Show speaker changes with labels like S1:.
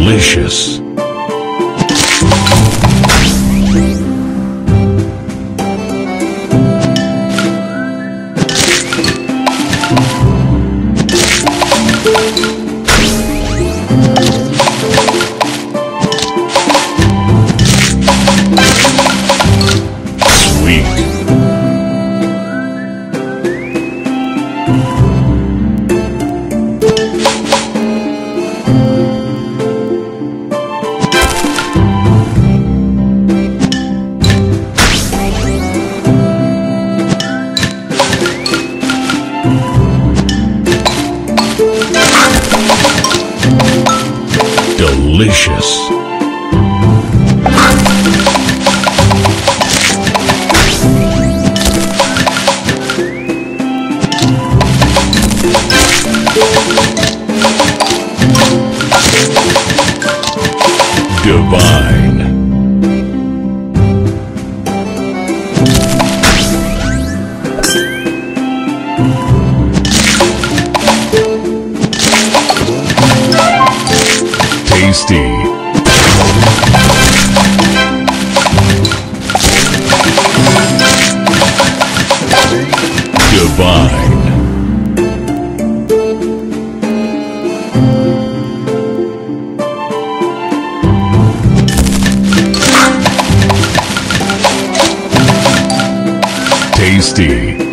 S1: delicious. Sweet. Delicious. Divine. Tasty. Divine. Tasty.